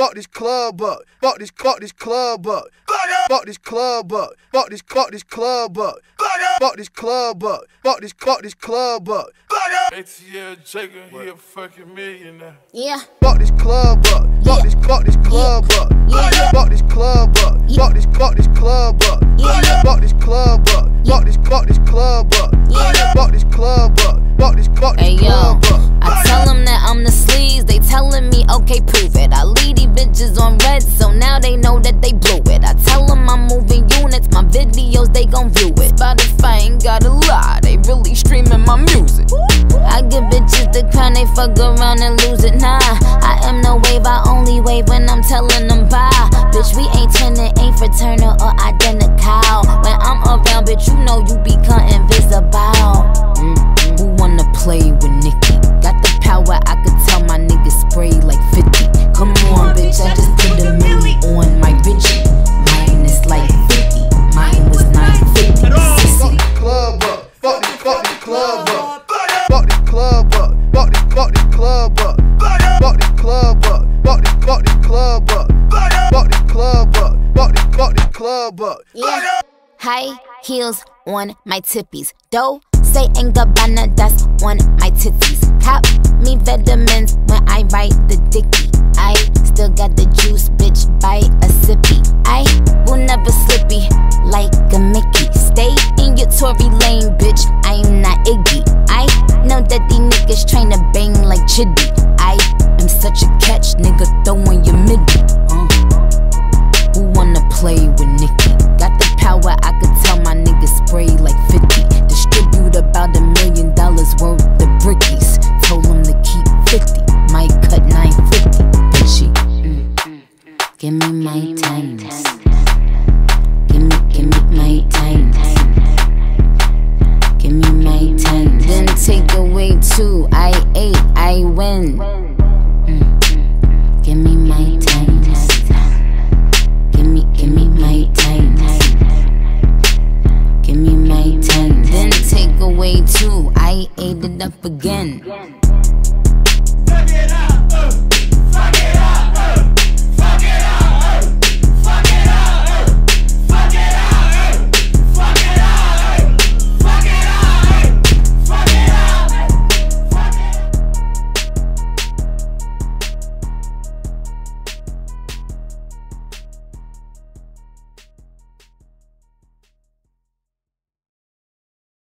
fuck this club up. Fuck this, fuck this club up. Fuck this club up. Fuck this, fuck this club up. Fuck this club up. Fuck this, fuck this club up. ATL Jacob, he a fucking millionaire. Yeah. Fuck this club up. Fuck this, fuck this club up. Yeah. Fuck this club up. Fuck this, fuck this club up. Yeah. Fuck this club up. Fuck this, fuck this club up. Yeah. Fuck this club up. Fuck this, fuck this club up. I tell them that I'm the sleaze. They telling me, okay, prove I bitches on red, so now they know that they blew it. I tell them I'm moving units, my videos they gon' view it. Spotify ain't got a lie, they really streaming my music. I give bitches the crown, they fuck around and lose it. Nah, I am no wave, I only wave when I'm telling them bye. Bitch, we ain't turning, ain't fraternal or identical. This. Yeah. Uh, High heels on my tippies. Dough, say and Gabbana, that's on my titties. Cop me vitamins when I write the dicky. I still got the juice, bitch, by a sippy. I will never slippy like a Mickey. Stay in your Tory lane, bitch. I'm not Iggy. I know that these niggas tryna bang like Chiddy. I away two. I ate it up again. It up, uh.